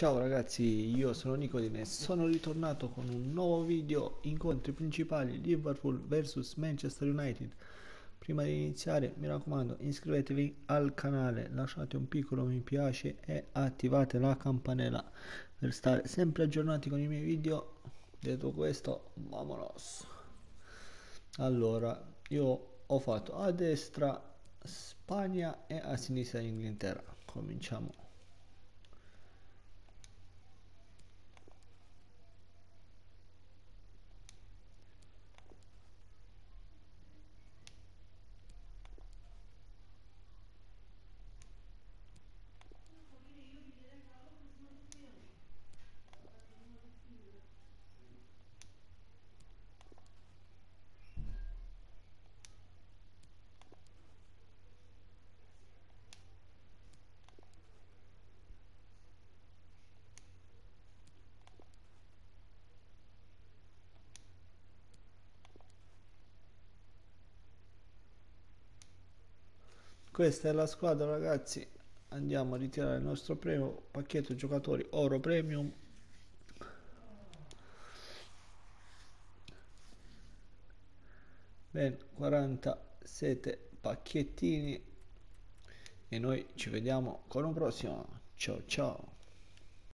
Ciao ragazzi, io sono Nicodine e sono ritornato con un nuovo video incontri principali Liverpool vs Manchester United. Prima di iniziare mi raccomando iscrivetevi al canale, lasciate un piccolo mi piace e attivate la campanella per stare sempre aggiornati con i miei video. Detto questo, vamonos. Allora, io ho fatto a destra Spagna e a sinistra Inghilterra. Cominciamo. Questa è la squadra ragazzi. Andiamo a ritirare il nostro premio pacchetto giocatori oro premium. Ben 47 pacchettini. E noi ci vediamo con un prossimo. Ciao ciao